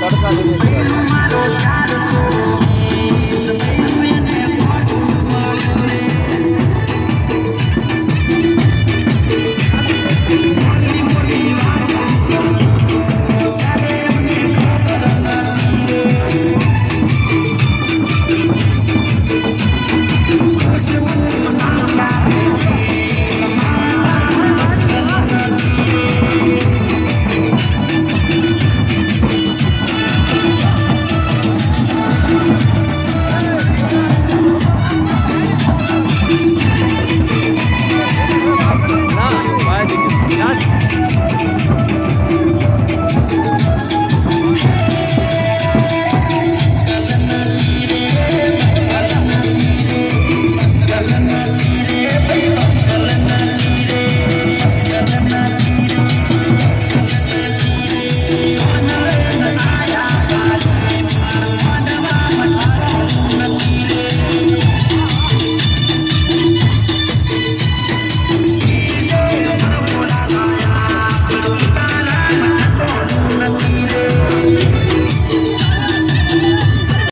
தடுக்காதீங்க